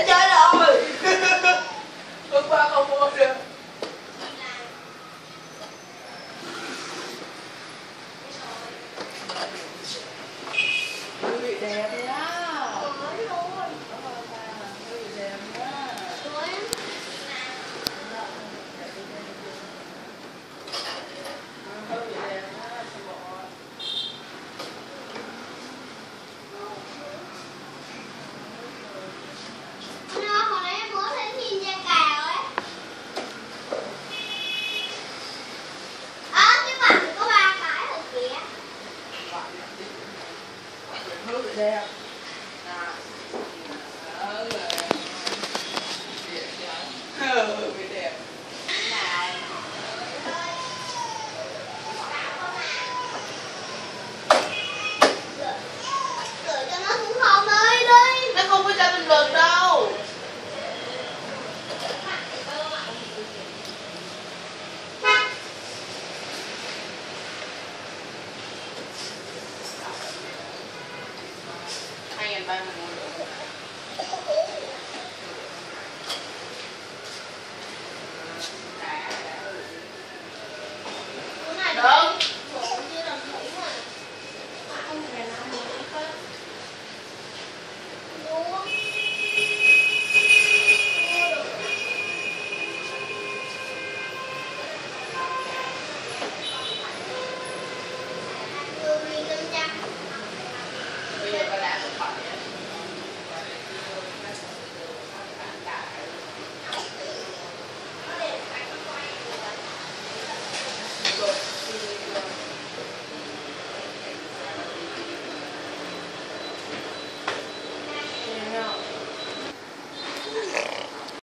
đã chơi rồi hôm qua không mua được đẹp Yeah. my mood